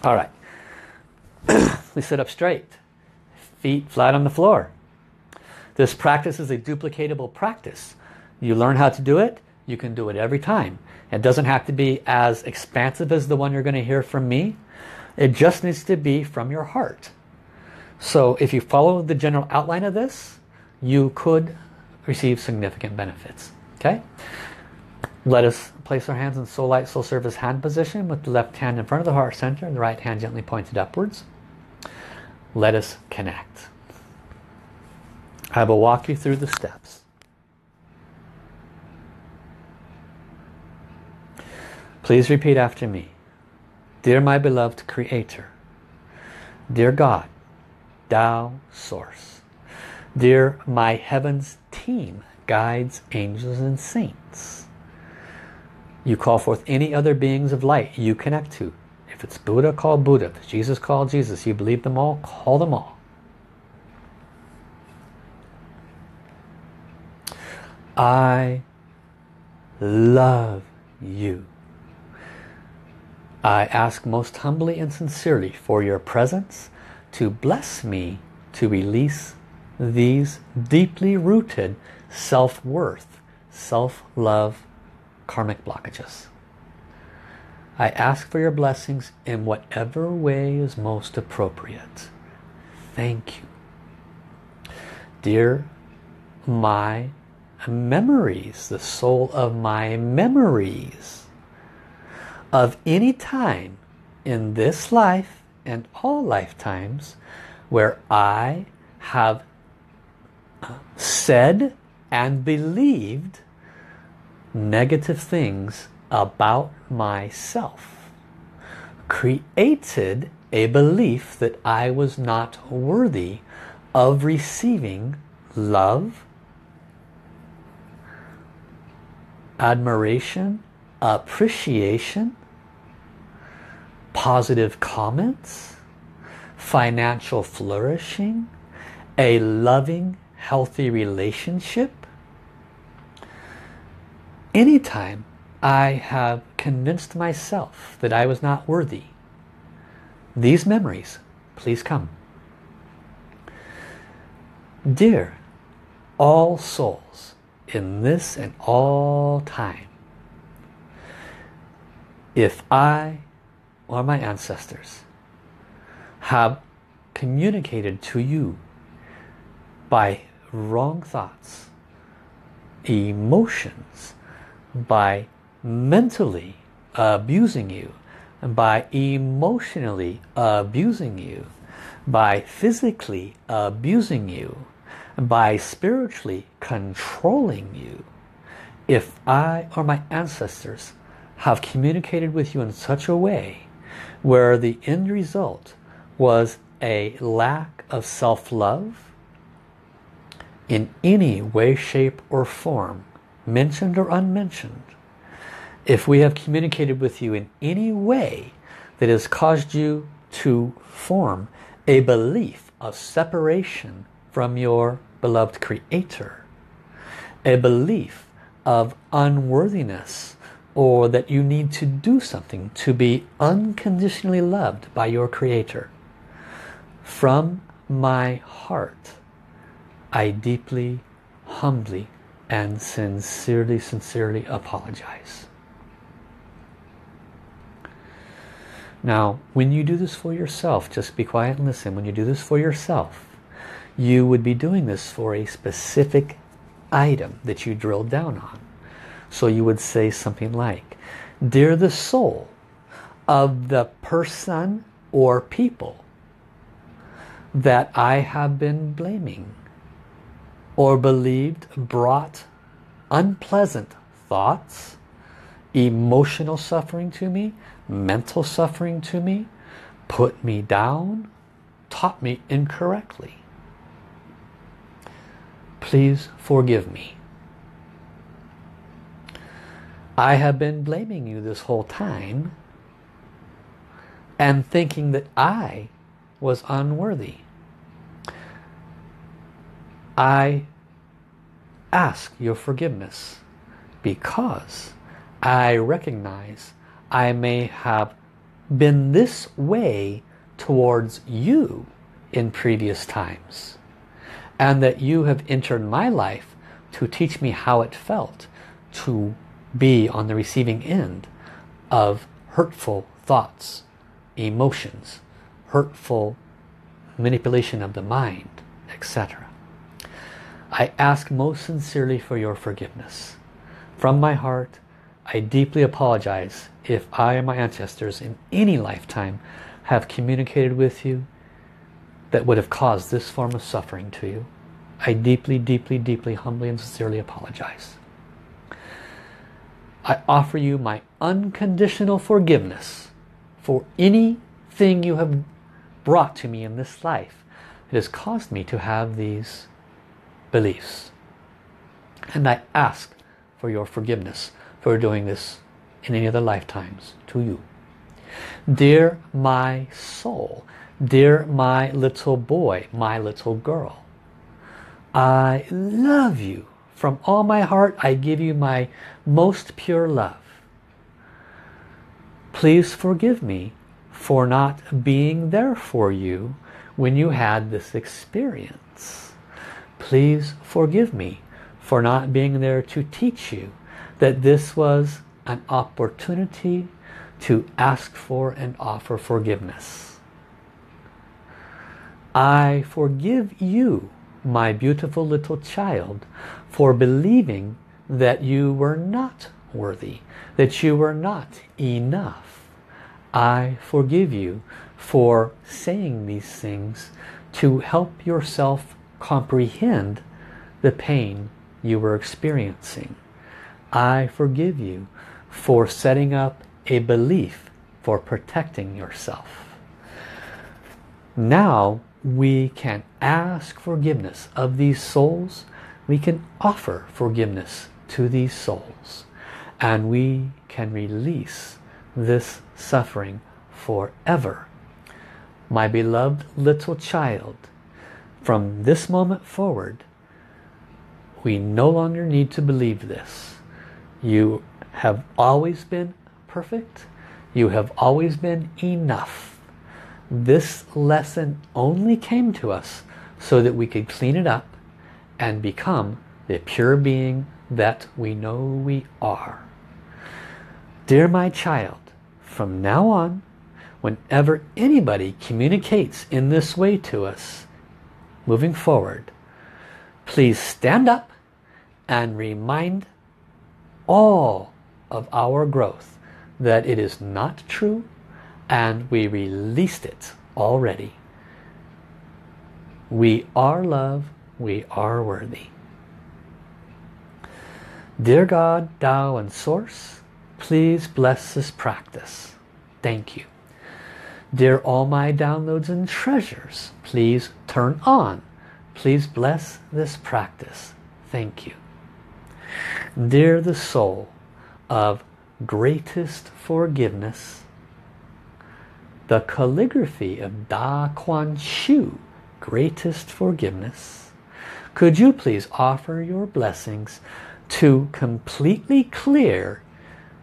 All right. we sit up straight, feet flat on the floor. This practice is a duplicatable practice. You learn how to do it, you can do it every time. It doesn't have to be as expansive as the one you're going to hear from me. It just needs to be from your heart. So if you follow the general outline of this, you could receive significant benefits. Okay? Let us place our hands in Soul Light, Soul Service hand position with the left hand in front of the heart center and the right hand gently pointed upwards. Let us connect. I will walk you through the steps. Please repeat after me. Dear my beloved Creator, Dear God, Tao Source. Dear my heavens team, guides, angels, and saints. You call forth any other beings of light you connect to. If it's Buddha, call Buddha. If Jesus, call Jesus. You believe them all, call them all. I love you. I ask most humbly and sincerely for your presence to bless me to release these deeply rooted self-worth, self-love karmic blockages. I ask for your blessings in whatever way is most appropriate. Thank you. Dear my memories, the soul of my memories of any time in this life and all lifetimes where I have uh, said and believed negative things about myself created a belief that I was not worthy of receiving love, admiration, appreciation, positive comments, financial flourishing, a loving, healthy relationship. Anytime I have convinced myself that I was not worthy, these memories, please come. Dear all souls in this and all time, if I or my ancestors have communicated to you by wrong thoughts, emotions, by mentally abusing you, by emotionally abusing you, by physically abusing you, by spiritually controlling you. If I or my ancestors have communicated with you in such a way where the end result was a lack of self-love in any way, shape or form, mentioned or unmentioned, if we have communicated with you in any way that has caused you to form a belief of separation from your beloved creator, a belief of unworthiness or that you need to do something to be unconditionally loved by your creator. From my heart, I deeply, humbly, and sincerely, sincerely apologize. Now, when you do this for yourself, just be quiet and listen. When you do this for yourself, you would be doing this for a specific item that you drilled down on. So you would say something like, Dear the soul of the person or people that I have been blaming or believed brought unpleasant thoughts, emotional suffering to me, mental suffering to me, put me down, taught me incorrectly. Please forgive me. I have been blaming you this whole time and thinking that I was unworthy. I ask your forgiveness because I recognize I may have been this way towards you in previous times and that you have entered my life to teach me how it felt to be on the receiving end of hurtful thoughts, emotions, hurtful manipulation of the mind, etc. I ask most sincerely for your forgiveness. From my heart, I deeply apologize if I and my ancestors in any lifetime have communicated with you that would have caused this form of suffering to you. I deeply, deeply, deeply, humbly and sincerely apologize. I offer you my unconditional forgiveness for anything you have brought to me in this life that has caused me to have these beliefs. And I ask for your forgiveness for doing this in any other lifetimes to you. Dear my soul, dear my little boy, my little girl, I love you from all my heart, I give you my most pure love. Please forgive me for not being there for you when you had this experience. Please forgive me for not being there to teach you that this was an opportunity to ask for and offer forgiveness. I forgive you, my beautiful little child, for believing that you were not worthy, that you were not enough. I forgive you for saying these things to help yourself comprehend the pain you were experiencing. I forgive you for setting up a belief for protecting yourself. Now we can ask forgiveness of these souls. We can offer forgiveness to these souls. And we can release this suffering forever. My beloved little child, from this moment forward, we no longer need to believe this. You have always been perfect. You have always been enough. This lesson only came to us so that we could clean it up and become the pure being that we know we are. Dear my child, from now on, whenever anybody communicates in this way to us, moving forward, please stand up and remind all of our growth that it is not true and we released it already. We are love, we are worthy. Dear God, Tao and Source, please bless this practice. Thank you. Dear all my downloads and treasures, please turn on. Please bless this practice. Thank you. Dear the soul of greatest forgiveness. The calligraphy of Da Kuan Shu, greatest forgiveness. Could you please offer your blessings to completely clear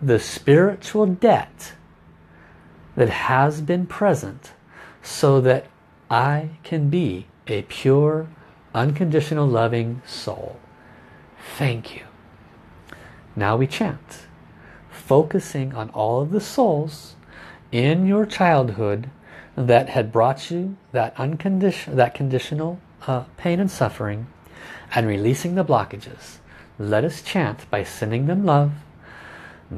the spiritual debt that has been present so that I can be a pure, unconditional loving soul. Thank you. Now we chant focusing on all of the souls in your childhood that had brought you that unconditional, that conditional uh, pain and suffering and releasing the blockages. Let us chant by sending them love.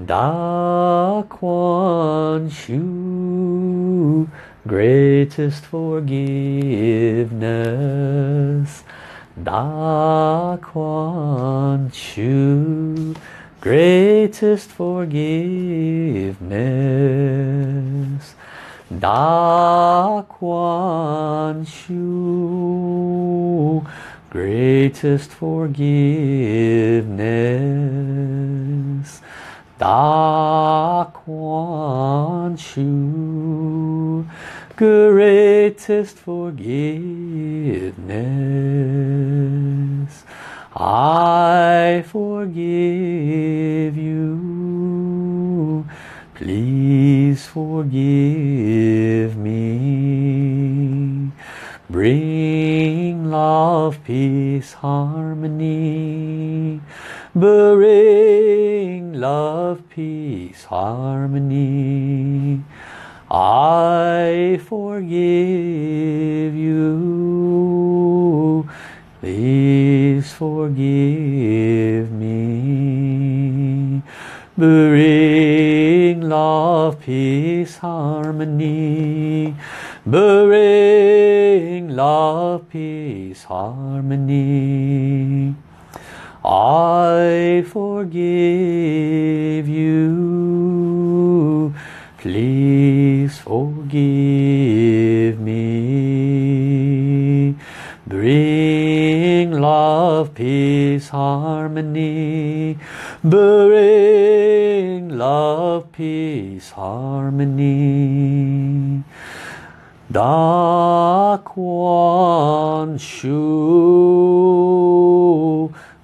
Da Kuan Shu, greatest forgiveness. Da Kuan Shu, greatest forgiveness. Da Kuan Shu, greatest forgiveness. Da Kuan Shu, greatest forgiveness. I forgive you. Please forgive me. Bring love, peace, harmony. Bring love, peace, harmony. I forgive you. Please forgive me. Bring love, peace, harmony. Bring love, peace, harmony. I forgive you. Please forgive me. Bring love, peace, harmony. Bring love, peace, harmony. Da Kuan Shu,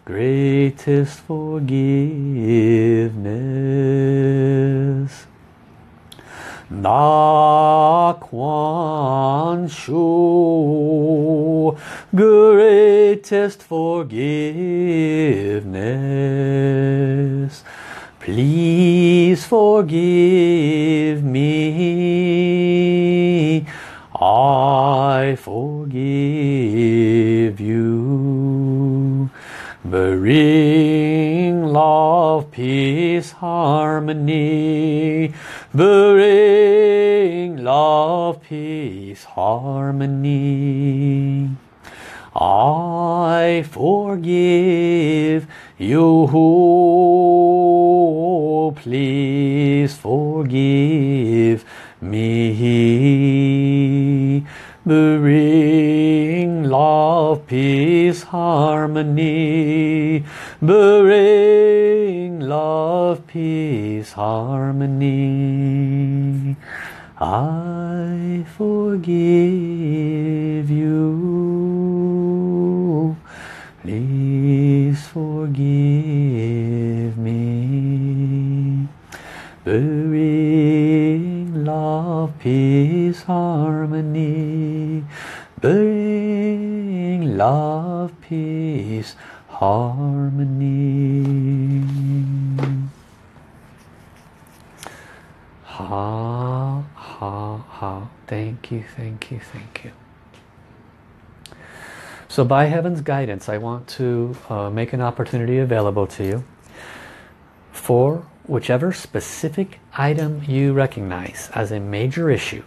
greatest forgiveness. Da Kuan Shu, greatest forgiveness. Please forgive me. I forgive you. Bring love, peace, harmony. Bring love, peace, harmony. I forgive you. Who please forgive me. Bring love, peace, harmony. Bring love, peace, harmony. I forgive Bring love, peace, harmony. Bring love, peace, harmony. Ha, ha, ha. Thank you, thank you, thank you. So by Heaven's guidance, I want to uh, make an opportunity available to you for whichever specific item you recognize as a major issue.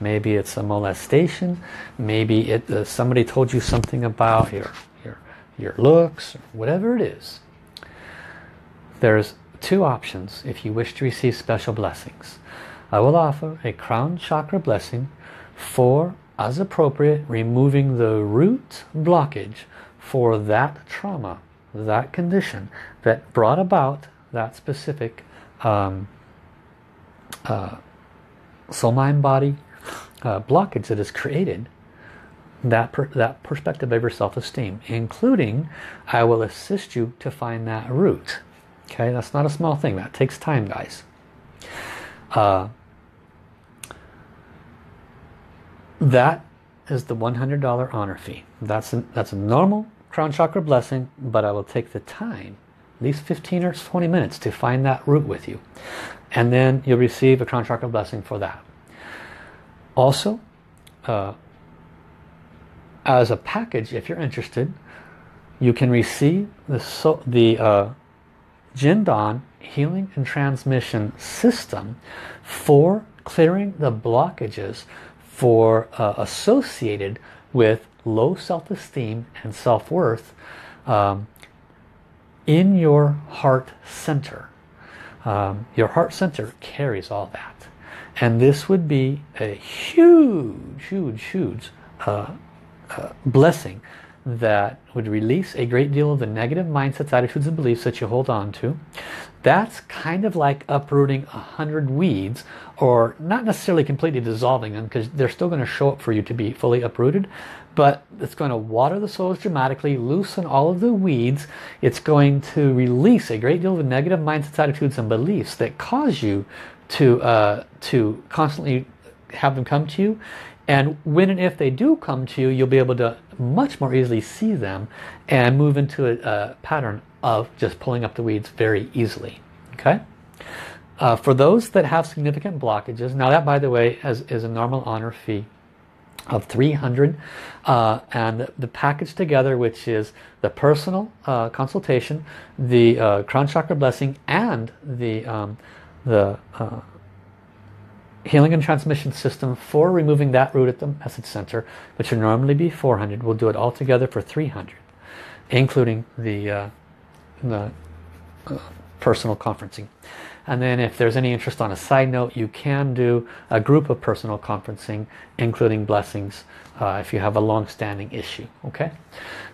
Maybe it's a molestation, maybe it, uh, somebody told you something about your, your, your looks, whatever it is. There's two options if you wish to receive special blessings. I will offer a crown chakra blessing for, as appropriate, removing the root blockage for that trauma, that condition that brought about that specific um, uh, soul, mind, body uh, blockage that is created that, per, that perspective of your self-esteem, including I will assist you to find that root. Okay, that's not a small thing. That takes time, guys. Uh, that is the $100 honor fee. That's a, that's a normal crown chakra blessing, but I will take the time, at least 15 or 20 minutes to find that root with you. And then you'll receive a crown chakra blessing for that. Also, uh, as a package, if you're interested, you can receive the, so, the uh, Jindan Healing and Transmission System for clearing the blockages for uh, associated with low self-esteem and self-worth um, in your heart center. Um, your heart center carries all that. And this would be a huge, huge, huge uh, uh, blessing that would release a great deal of the negative mindsets, attitudes, and beliefs that you hold on to. That's kind of like uprooting a hundred weeds or not necessarily completely dissolving them because they're still going to show up for you to be fully uprooted but it's going to water the soils dramatically, loosen all of the weeds. It's going to release a great deal of negative mindsets, attitudes, and beliefs that cause you to, uh, to constantly have them come to you. And when and if they do come to you, you'll be able to much more easily see them and move into a, a pattern of just pulling up the weeds very easily. Okay? Uh, for those that have significant blockages, now that by the way is, is a normal honor fee of 300 uh, and the package together which is the personal uh, consultation, the uh, crown chakra blessing and the, um, the uh, healing and transmission system for removing that root at the message center which would normally be 400. We'll do it all together for 300 including the, uh, the uh, personal conferencing. And then if there's any interest on a side note, you can do a group of personal conferencing, including blessings, uh, if you have a long-standing issue. Okay,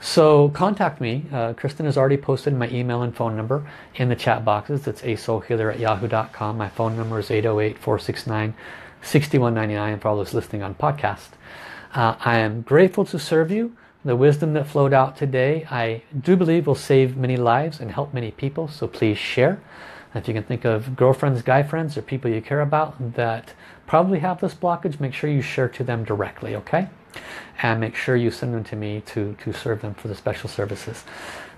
so contact me. Uh, Kristen has already posted my email and phone number in the chat boxes. It's asoulhealer at yahoo.com. My phone number is 808-469-6199 for all those listening on podcast. Uh, I am grateful to serve you. The wisdom that flowed out today, I do believe will save many lives and help many people, so please share. If you can think of girlfriends, guy friends, or people you care about that probably have this blockage, make sure you share to them directly, okay? And make sure you send them to me to, to serve them for the special services.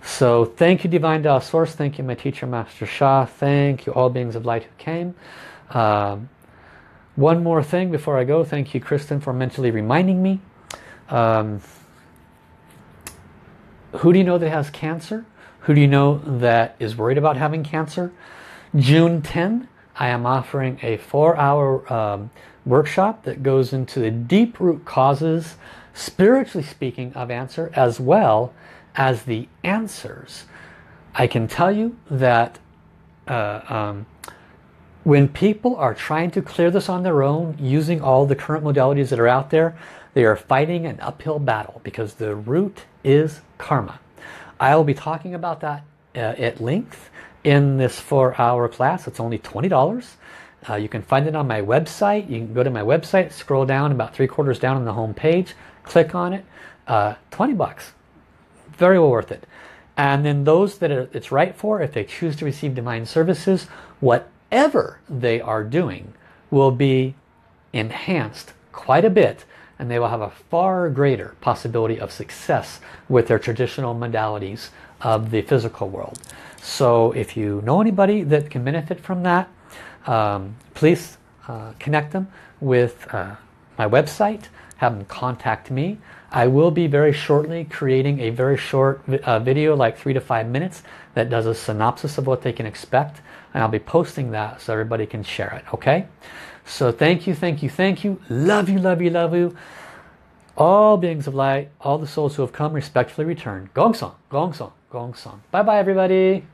So thank you Divine Tao Source, thank you my teacher Master Sha. thank you all beings of light who came. Um, one more thing before I go, thank you Kristen for mentally reminding me. Um, who do you know that has cancer? Who do you know that is worried about having cancer? June 10, I am offering a four-hour um, workshop that goes into the deep root causes, spiritually speaking, of answer, as well as the answers. I can tell you that uh, um, when people are trying to clear this on their own, using all the current modalities that are out there, they are fighting an uphill battle because the root is karma. I will be talking about that uh, at length in this four-hour class. It's only $20. Uh, you can find it on my website. You can go to my website, scroll down about three quarters down on the home page, click on it. Uh, 20 bucks. Very well worth it. And then those that it's right for, if they choose to receive divine services, whatever they are doing will be enhanced quite a bit and they will have a far greater possibility of success with their traditional modalities of the physical world. So if you know anybody that can benefit from that, um, please uh, connect them with uh, my website, have them contact me. I will be very shortly creating a very short uh, video, like three to five minutes, that does a synopsis of what they can expect. And I'll be posting that so everybody can share it, okay? So thank you, thank you, thank you. Love you, love you, love you. All beings of light, all the souls who have come respectfully return. Gong Song, Gong Song, Gong Song. Bye bye everybody.